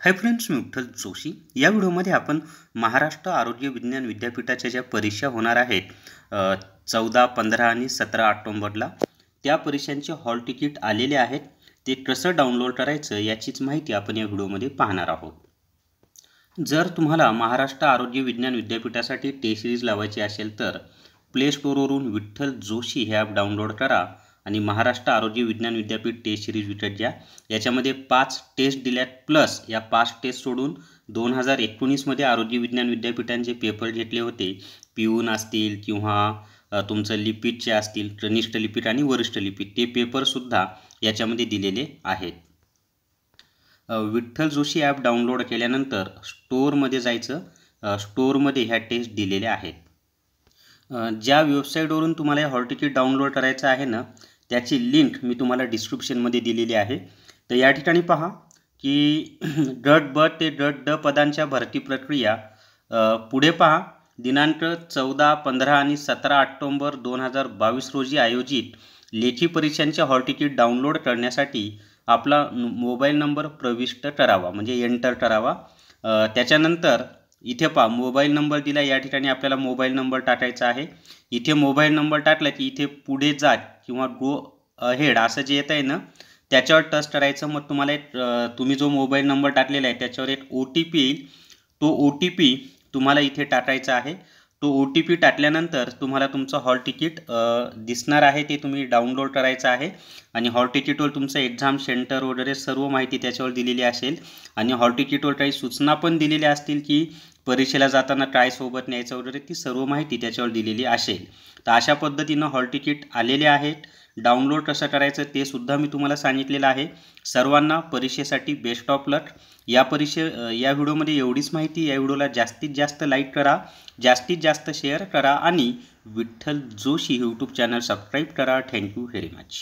हाय friends मी विठ्ठल जोशी. या व्हिडिओमध्ये आपण महाराष्ट्र आरोग्य विज्ञान विद्यापीठाच्या ज्या परीक्षा होणार आहेत चौदा पंधरा आणि सतरा ऑक्टोंबरला त्या परीक्षांचे हॉल तिकीट आलेले आहेत. ते कसं डाउनलोड करायचं याचीच माहिती आपण या व्हिडिओमध्ये पाहणार आहोत. जर तुम्हाला महाराष्ट्र आरोग्य विज्ञान विद्यापीठासाठी टेस्ट सिरीज लावायची असेल तर प्ले स्टोरवरून विठ्ठल जोशी हे ॲप डाउनलोड करा. आणि महाराष्ट्र आरोग्य विज्ञान विद्यापीठ टेस्ट सिरीज विकत घ्या. याच्यामध्ये पाच टेस्ट दिल्यात प्लस या पाच टेस्ट सोडून दोन हजार एकोणीसमध्ये आरोग्य विज्ञान विद्यापीठांचे पेपर घेतले होते. पिऊन असतील किंवा तुमचं लिपिडचे असतील कनिष्ठ लिपिड आणि वरिष्ठ लिपिड ते पेपरसुद्धा याच्यामध्ये दिलेले आहेत. विठ्ठल जोशी ॲप डाउनलोड केल्यानंतर स्टोअरमध्ये जायचं स्टोअरमध्ये ह्या टेस्ट दिलेल्या आहेत. ज्या वेबसाईटवरून तुम्हाला हॉल तिकीट डाउनलोड करायचं आहे ना त्याची लिंक मी तुम्हाला डिस्क्रिप्शनमध्ये दिलेली आहे. तर या ठिकाणी पहा की डट ब ते डट ड पदांच्या भरती प्रक्रिया पुढे पहा. दिनांक चौदा पंधरा आणि सतरा ऑक्टोंबर दोन हजार बावीस रोजी आयोजित लेखी परीक्षांचे हॉल तिकीट डाउनलोड करण्यासाठी आपला मोबाईल नंबर प्रविष्ट करावा म्हणजे एंटर करावा. त्याच्यानंतर इथे पहा मोबाईल नंबर दिला या ठिकाणी आपल्याला मोबाईल नंबर टाकायचा आहे. इथे मोबाईल नंबर टाकला की इथे पुढे जा किंवा गो अहेड असं जे येत आहे ना त्याच्यावर टच करायचं. मग तुम्हाला एक तुम्ही जो मोबाईल नंबर टाकलेला आहे त्याच्यावर एक ओ टी पी येईल. तो ओ टी पी तुम्हाला इथे टाकायचा आहे. तो ओ टी पी टाकल्यानंतर तुम्हाला तुमचं हॉल तिकीट दिसणार आहे ते तुम्ही डाउनलोड करायचं आहे. आणि हॉल तिकीटवर तुमचं एक्झाम सेंटर वगैरे सर्व माहिती त्याच्यावर दिलेली असेल. आणि हॉल तिकीटवर काही सूचना पण दिलेल्या असतील की परीक्षेला जाताना काय सोबत न्यायचं वगैरे ती सर्व माहिती त्याच्यावर दिलेली असेल. तर अशा पद्धतीनं हॉल तिकीट आलेले आहेत. डाउनलोड कसं करायचं ते सुद्धा मी तुम्हाला सांगितलेलं आहे. सर्वांना परीक्षेसाठी बेस्ट ऑफ लक या परीक्षे या व्हिडिओमध्ये एवढीच माहिती या व्हिडिओला जास्तीत जास्त लाईक करा जास्तीत जास्त शेअर करा आणि Vitthal Joshi YouTube channel subscribe करा. Thank you very much